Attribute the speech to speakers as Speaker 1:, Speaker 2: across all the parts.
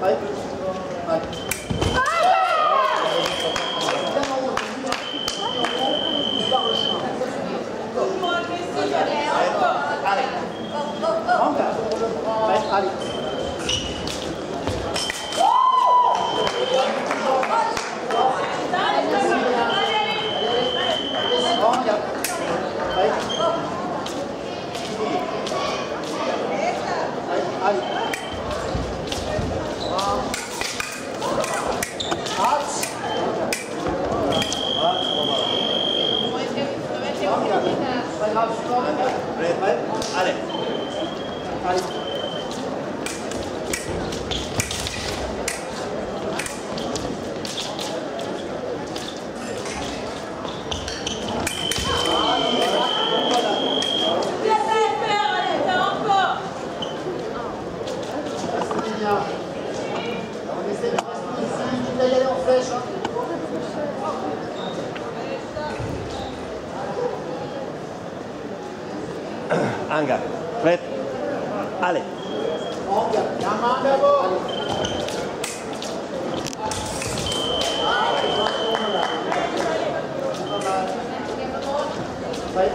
Speaker 1: 아이 Red 5, Alex. Alex. Anger. Fred. Ale. Baik,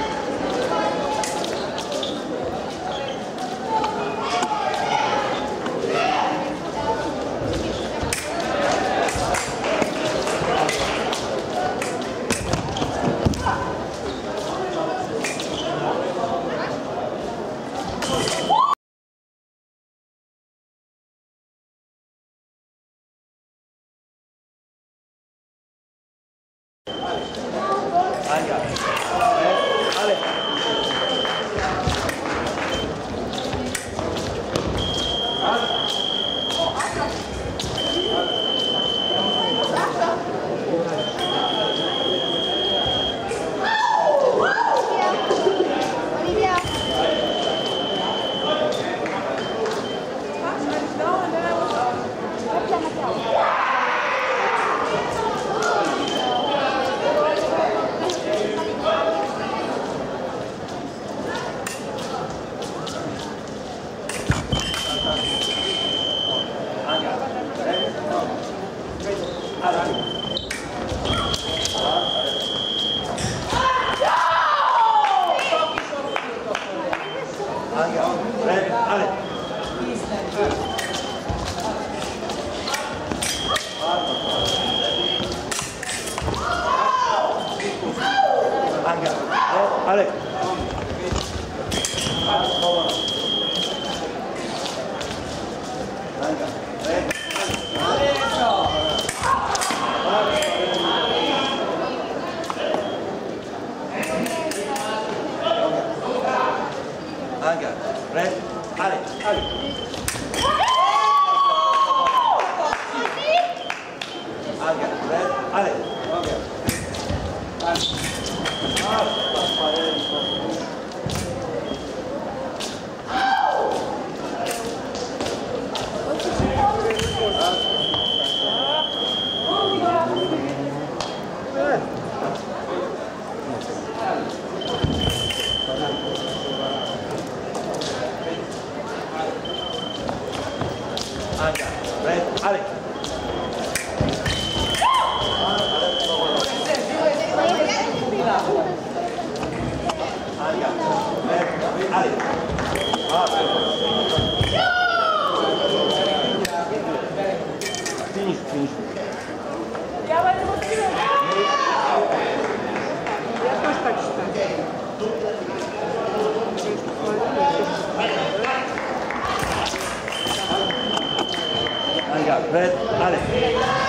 Speaker 1: 来，好嘞。Allez. Allez. 来，阿里。Red, dale.